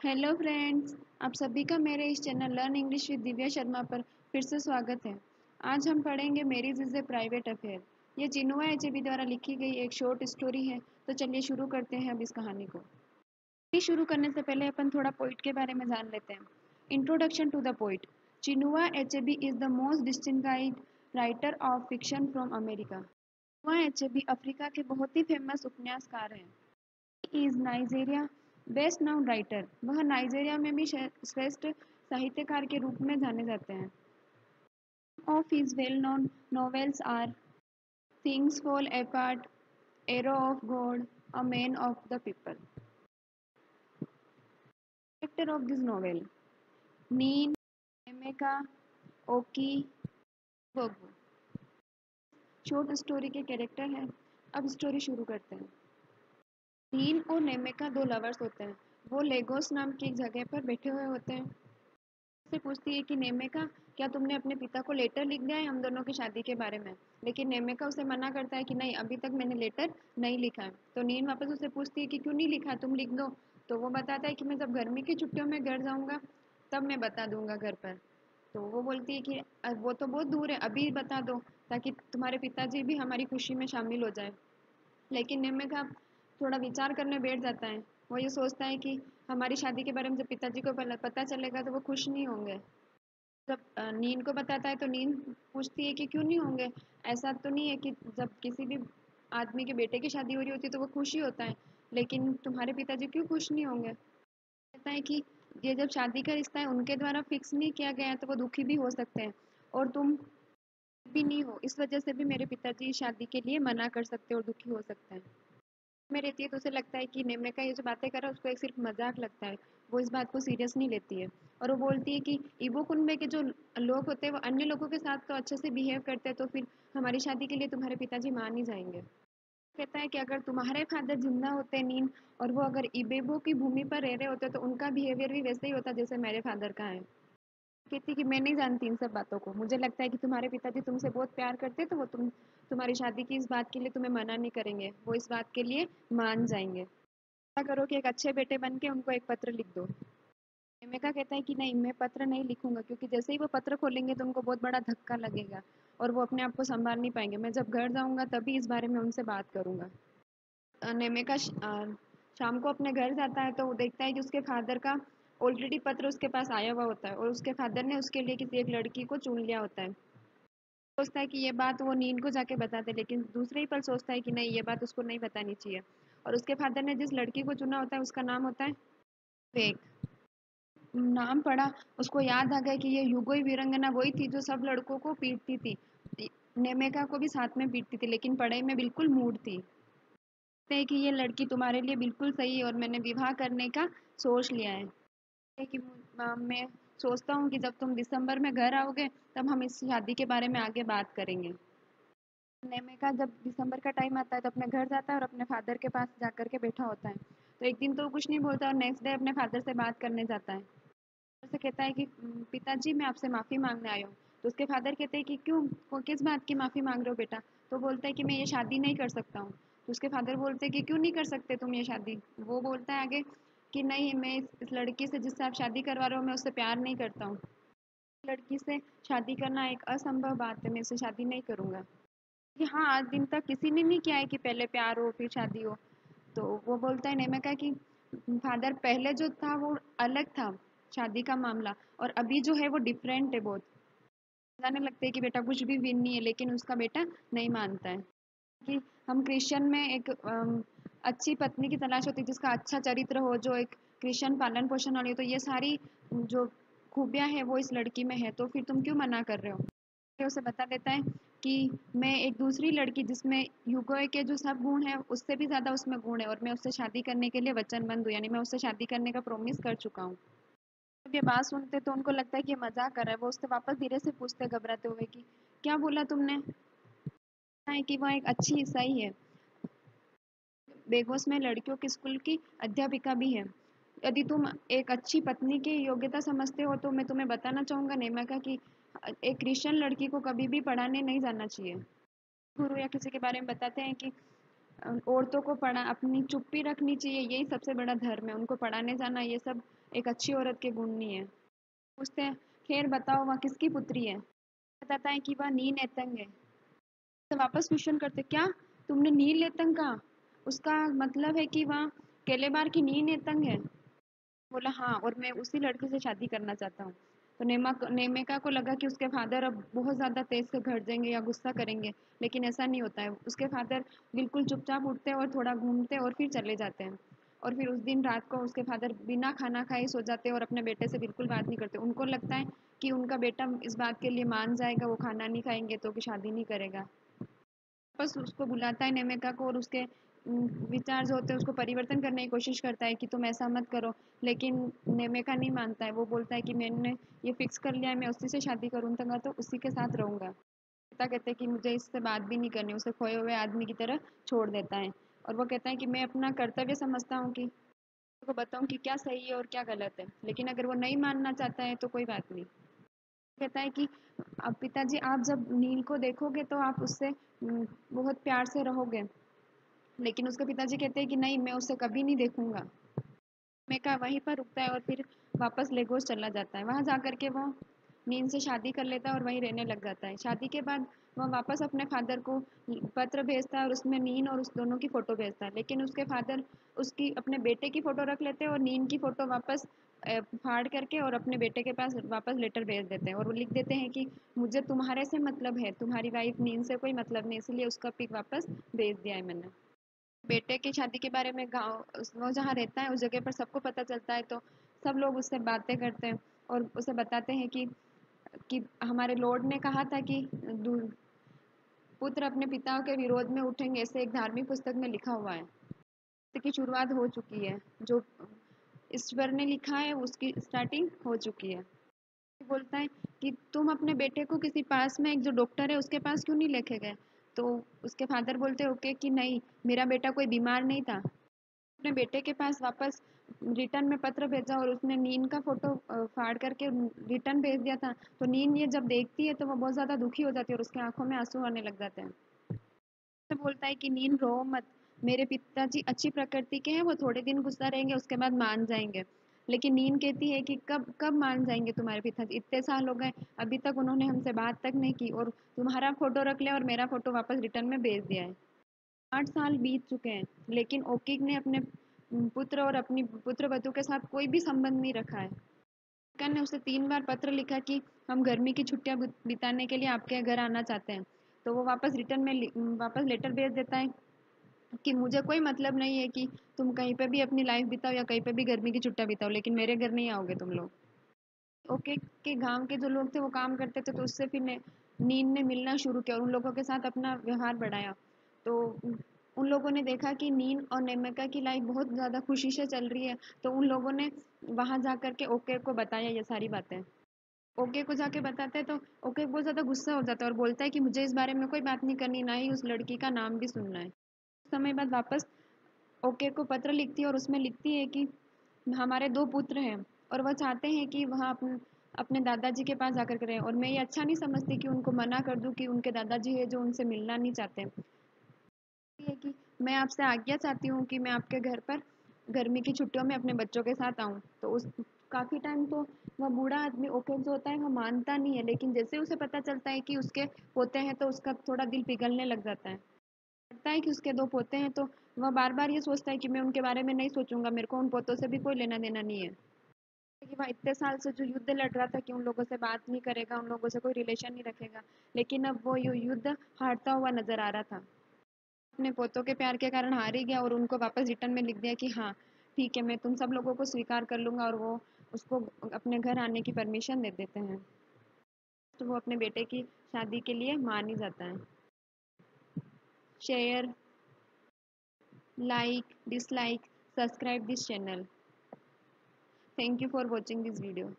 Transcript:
Hello friends आप सभी का मेरे इस channel learn English with Divya Sharma पर फिर से स्वागत है। आज हम पढ़ेंगे marriage is a private affair ये चिनुआ एचेबी द्वारा लिखी गई एक शॉर्ट स्टोरी है तो चलिए शुरू करते हैं अब इस कहानी को। शुरू करने से पहले अपन थोड़ा पोइट के बारे में जान लेते हैं। Introduction to the poet Chinua Achebe is the most distinguished writer of fiction from America Chinua Achebe Africa के बहुत ही फ़ेमस उपन्यासकार हैं। Is Nigeria best known writer. वह नाइजीरिया में भी श्रेष्ठ साहित्यकार के रूप में जाने जाते हैं। Of his well known novels are things fall apart arrow of god a man of the people character of this novel Nene Emeka Okeke Bogo short story के कैरेक्टर हैं। अब स्टोरी शुरू करते हैं। नीन और नेमेका दो लवर्स होते हैं। वो लेगोस नाम की एक जगह पर बैठे हुए होते हैं। से पूछती है कि नेमेका क्या तुमने अपने पिता को लेटर लिख दिया है हम दोनों की शादी के बारे में? लेकिन नेमेका उसे मना करता है कि, नहीं, अभी तक मैंने लेटर नहीं लिखा है। तो नीन वापस उसे पूछती है कि, क्यों नहीं लिखा? तुम लिख दो। तो वो बताता है कि, मैं जब गर्मी की छुट्टियों में घर जाऊँगा, तब मैं बता दूँगा घर पर। तो वो बोलती है कि वो तो बहुत दूर है, अभी बता दो, ताकि तुम्हारे पिताजी भी हमारी खुशी में शामिल हो जाए। लेकिन नेमेका थोड़ा विचार करने बैठ जाता है। वो ये सोचता है कि हमारी शादी के बारे में जब पिताजी को पता चलेगा तो वो खुश नहीं होंगे। जब नींद को बताता है तो नींद पूछती है कि क्यों नहीं होंगे? ऐसा तो नहीं है कि जब किसी भी आदमी के बेटे की शादी हो रही होती है तो वो खुश ही होता है, लेकिन तुम्हारे पिताजी क्यों खुश नहीं होंगे? कहता है कि ये जब शादी का रिश्ता है, उनके द्वारा फिक्स नहीं किया गया है तो वो दुखी भी हो सकते हैं और तुम भी नहीं हो, इस वजह से भी मेरे पिताजी शादी के लिए मना कर सकते और दुखी हो सकते हैं। में रहती है तो उसे लगता है कि नेमरेका ये जो बातें कर रहा है, उसको एक सिर्फ़ मज़ाक लगता है। वो इस बात को सीरियस नहीं लेती है। और वो बोलती है कि ईबो कुंबे के जो लोग होते हैं, वो अन्य लोगों के साथ तो अच्छे से बिहेव करते हैं तो फिर हमारी शादी के लिए तुम्हारे पिताजी मान ही जाएँगे। कहता है कि अगर तुम्हारे फादर ज़िंदा होते नींद, और वो अगर इबेबो की भूमि पर रह रहे होते तो उनका बिहेवियर भी वैसे ही होता जैसे मेरे फादर का है। कहती कि मैं नहीं जानती इन सब बातों को। मुझे लगता है कि तुम्हारे पिताजी तुमसे बहुत प्यार करते तो वो तुम, तुम्हारी शादी की इस बात के लिए तुम्हें मना नहीं करेंगे। वो इस बात के लिए मान जाएँगे। ऐसा करो कि एक अच्छे बेटे बन के उनको एक पत्र लिख दो। मेका कहता है कि नहीं, मैं पत्र नहीं लिखूँगा, क्योंकि जैसे ही वो पत्र खोलेंगे तो उनको बहुत बड़ा धक्का लगेगा और वो अपने आप को संभाल नहीं पाएँगे। मैं जब घर जाऊँगा तभी इस बारे में उनसे बात करूँगा। नेमेका शाम को अपने घर जाता है तो वो देखता है कि उसके फादर का ऑलरेडी पत्र उसके पास आया हुआ होता है और उसके फादर ने उसके लिए किसी एक लड़की को चुन लिया होता है। सोचता है कि ये बात वो नींद को जाके बताते, लेकिन दूसरे ही पल सोचता है कि नहीं, ये बात उसको नहीं बतानी चाहिए। और उसके फादर ने जिस लड़की को चुना होता है, उसका नाम होता है वेग। नाम पढ़ा, उसको याद आ गया कि ये युगोई वीरंगना वही थी जो सब लड़कों को पीटती थी। नेमेका को भी साथ में पीटती थी, लेकिन पढ़ाई में बिल्कुल मूड थी। कि ये लड़की तुम्हारे लिए बिल्कुल सही है और मैंने विवाह करने का सोच लिया है। है कि मैं सोचता हूँ कि जब तुम दिसंबर में घर आओगे, तब हम इस शादी के बारे में आगे बात करेंगे। नेमेका जब दिसंबर का टाइम आता है तो अपने घर जाता है और अपने फादर के पास जा कर के बैठा होता है। तो एक दिन तो कुछ नहीं बोलता और नेक्स्ट डे अपने फादर से बात करने जाता है। से कहता है कि पिताजी, मैं आपसे माफ़ी मांगने आया हूँ। तो उसके फादर कहते हैं कि, क्यों? किस बात की माफ़ी मांग रहे हो बेटा? तो बोलता है कि, मैं ये शादी नहीं कर सकता हूँ। तो उसके फादर बोलते हैं कि, क्यों नहीं कर सकते तुम ये शादी? वो बोलता है आगे कि नहीं, मैं इस लड़की से जिससे आप शादी करवा रहे हो, मैं उससे प्यार नहीं करता हूँ। लड़की से शादी करना एक असंभव बात है, मैं इससे शादी नहीं करूँगा। कि हाँ आज दिन तक किसी ने नहीं किया है कि पहले प्यार हो, फिर शादी हो। तो वो बोलता है, नहीं, मैं कहा कि फादर, पहले जो था वो अलग था, शादी का मामला, और अभी जो है वो डिफरेंट है बहुत। जाने लगते है कि बेटा, कुछ भी विन नहीं है, लेकिन उसका बेटा नहीं मानता है। कि हम क्रिश्चियन में एक अच्छी पत्नी की तलाश होती है जिसका अच्छा चरित्र हो, जो एक कृष्ण पालन पोषण वाली हो तो ये सारी जो खूबियाँ हैं, वो इस लड़की में है। तो फिर तुम क्यों मना कर रहे हो? उसे बता देता है कि मैं एक दूसरी लड़की, जिसमें युगो के जो सब गुण हैं, उससे भी ज़्यादा उसमें गुण है, और मैं उससे शादी करने के लिए वचनबंद हूँ, यानी मैं उससे शादी करने का प्रोमिस कर चुका हूँ। जब ये बात सुनते तो उनको लगता है कि ये मज़ाक कर रहा है। वो उससे वापस धीरे से पूछते, घबराते हुए कि, क्या बोला तुमने? है कि, वह एक अच्छी ईसाई है। बेगोस में लड़कियों के स्कूल की अध्यापिका भी है। यदि तुम एक अच्छी पत्नी की योग्यता समझते हो तो मैं तुम्हें बताना चाहूँगा नेमिका कि एक क्रिश्चियन लड़की को कभी भी पढ़ाने नहीं जाना चाहिए। गुरु या किसी के बारे में बताते हैं कि औरतों को पढ़ा, अपनी चुप्पी रखनी चाहिए, यही सबसे बड़ा धर्म है। उनको पढ़ाने जाना, ये सब एक अच्छी औरत के गुण नहीं है। पूछते हैं, खैर बताओ, वह किसकी पुत्री है? बताता है कि वह नील एतंग है। तो वापस क्वेश्चन करते क्या तुमने नील एतंग कहा? उसका मतलब है कि वह केलेबार की नील एतंग है। बोला हाँ और मैं उसी लड़के से शादी करना चाहता हूँ। तो नेमा नेमेका को लगा कि उसके फादर अब बहुत ज़्यादा तेज से घट जाएँगे या गुस्सा करेंगे, लेकिन ऐसा नहीं होता है। उसके फादर बिल्कुल चुपचाप उठते और थोड़ा घूमते और फिर चले जाते हैं। और फिर उस दिन रात को उसके फादर बिना खाना खाए सो जाते हैं और अपने बेटे से बिल्कुल बात नहीं करते। उनको लगता है कि उनका बेटा इस बात के लिए मान जाएगा, वो खाना नहीं खाएँगे तो कि शादी नहीं करेगा। बस उसको बुलाता है नेमेका को और उसके विचार जो होते हैं, उसको परिवर्तन करने की कोशिश करता है कि तुम ऐसा मत करो। लेकिन नेमेका नहीं मानता है। वो बोलता है कि मैंने ये फिक्स कर लिया है, मैं उसी से शादी करूँगा तो उसी के साथ रहूँगा। पिता कहते हैं कि मुझे इससे बात भी नहीं करनी, उसे खोए हुए आदमी की तरह छोड़ देता है। और वो कहता है कि मैं अपना कर्तव्य समझता हूँ कि को बताऊँ कि क्या सही है और क्या गलत है। लेकिन अगर वो नहीं मानना चाहता है तो कोई बात नहीं। कहता है कि अब पिताजी, आप जब नील को देखोगे तो आप उससे बहुत प्यार से रहोगे। लेकिन उसके पिताजी कहते हैं कि नहीं, मैं उसे कभी नहीं देखूँगा। मेका वहीं पर रुकता है और फिर वापस लेगोस चला जाता है। वहाँ जा कर के वो नीन से शादी कर लेता है और वहीं रहने लग जाता है। शादी के बाद वह वापस अपने फादर को पत्र भेजता है और उसमें नीन और उस दोनों की फ़ोटो भेजता है। लेकिन उसके फादर उसकी, अपने बेटे की फ़ोटो रख लेते हैं और नीन की फ़ोटो वापस फाड़ करके और अपने बेटे के पास वापस लेटर भेज देते हैं। और वो लिख देते हैं कि, मुझे तुम्हारे से मतलब है। तुम्हारी वाइफ नींद से कोई मतलब नहीं इसलिए उसका पिक वापस भेज दिया है मैंने। बेटे की शादी के बारे में गाँव वो जहाँ रहता है, उस जगह पर सबको पता चलता है तो सब लोग उससे बातें करते हैं और उसे बताते हैं कि कि हमारे लॉर्ड ने कहा था कि पुत्र अपने पिता के विरोध में उठेंगे, ऐसे एक धार्मिक पुस्तक में लिखा हुआ है। की शुरुआत हो चुकी है, जो ईश्वर ने लिखा है, उसकी स्टार्टिंग हो चुकी है। बोलता है कि तुम अपने बेटे को किसी पास में, एक जो डॉक्टर है, उसके पास क्यों नहीं लेके गए? तो उसके फादर बोलते ओके कि नहीं, मेरा बेटा कोई बीमार नहीं था। अपने बेटे के पास वापस रिटर्न में पत्र भेजा और उसने नीन का फ़ोटो फाड़ करके रिटर्न भेज दिया था। तो नीन ये जब देखती है तो वो बहुत ज़्यादा दुखी हो जाती है और उसके आँखों में आँसू आने लग जाते हैं। तो बोलता है कि नीन रो मत। मेरे पिताजी अच्छी प्रकृति के हैं, वो थोड़े दिन गुस्सा रहेंगे, उसके बाद मान जाएँगे। लेकिन नीन कहती है कि कब कब मान जाएँगे तुम्हारे पिताजी? इतने साल हो गए, अभी तक उन्होंने हमसे बात तक नहीं की और तुम्हारा फ़ोटो रख लिया और मेरा फ़ोटो वापस रिटर्न में भेज दिया है। आठ साल बीत चुके हैं, लेकिन ओकिक ने अपने पुत्र और अपनी पुत्र वधु के साथ कोई भी संबंध नहीं रखा है। ने उसे तीन बार पत्र लिखा कि हम गर्मी की छुट्टियाँ बिताने के लिए आपके घर आना चाहते हैं तो वो वापस रिटर्न में वापस लेटर भेज देता है। कि मुझे कोई मतलब नहीं है कि तुम कहीं पे भी अपनी लाइफ बिताओ या कहीं पे भी गर्मी की छुट्टियाँ बिताओ, लेकिन मेरे घर नहीं आओगे तुम लोग। ओके के गाँव के जो लोग थे वो काम करते थे तो उससे फिर नींद ने मिलना शुरू किया और उन लोगों के साथ अपना व्यवहार बढ़ाया। तो उन लोगों ने देखा कि नीन और नेमिका की लाइफ बहुत ज़्यादा खुशी से चल रही है तो उन लोगों ने वहाँ जा कर के ओके को बताया ये सारी बातें। ओके को जाके बताते हैं तो ओके बहुत ज़्यादा गुस्सा हो जाता है और बोलता है कि मुझे इस बारे में कोई बात नहीं करनी, ना ही उस लड़की का नाम भी सुनना है। समय बाद वापस ओके को पत्र लिखती है और उसमें लिखती है कि हमारे दो पुत्र हैं और वह चाहते हैं कि वह अपने अपने दादाजी के पास जाकर करें। और मैं ये अच्छा नहीं समझती कि उनको मना कर दूँ कि उनके दादाजी है जो उनसे मिलना नहीं चाहते। है कि मैं आपसे आज्ञा चाहती हूँ कि मैं आपके घर पर गर्मी की छुट्टियों में अपने बच्चों के साथ आऊँ। तो उस, काफ़ी टाइम तो वह बूढ़ा आदमी ओके जो होता है, वह मानता नहीं है, लेकिन जैसे उसे पता चलता है कि उसके होते हैं तो उसका थोड़ा दिल पिघलने लग जाता है। लगता है कि उसके दो पोते हैं तो वह बार बार ये सोचता है कि मैं उनके बारे में नहीं सोचूँगा, मेरे को उन पोतों से भी कोई लेना देना नहीं है। कि वह इतने साल से जो युद्ध लड़ रहा था कि उन लोगों से बात नहीं करेगा, उन लोगों से कोई रिलेशन नहीं रखेगा, लेकिन अब वो युद्ध हारता हुआ नज़र आ रहा था। अपने पोतों के प्यार के कारण हार ही गया और उनको वापस रिटर्न में लिख दिया कि हाँ ठीक है, मैं तुम सब लोगों को स्वीकार कर लूँगा और वो उसको अपने घर आने की परमिशन दे देते हैं। तो वो अपने बेटे की शादी के लिए मान ही जाता है। Share like dislike subscribe this channel. Thank you for watching this video